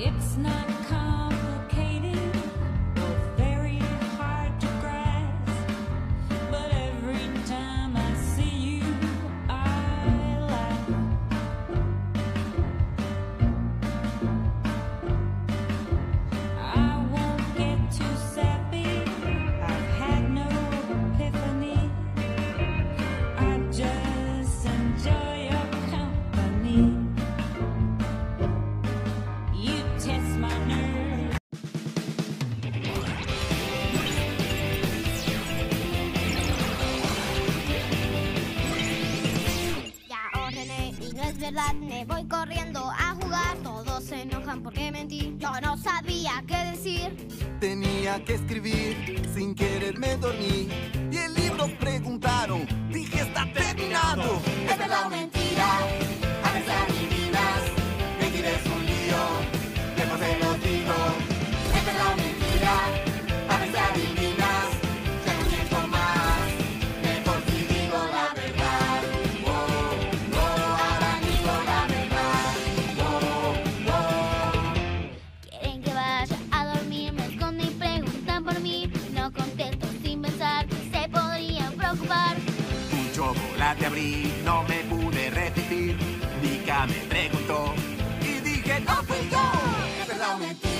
It's not calm. Verdad, me voy corriendo a jugar. Todos se enojan porque mentí. Yo no sabía qué decir. Tenía que escribir, sin querer me dormí. Y el libro preguntaron, dije está terminado. Es verdad o mentira, te abrí, no me pude repetir. Nica me preguntó y dije, no fui yo, es verdad.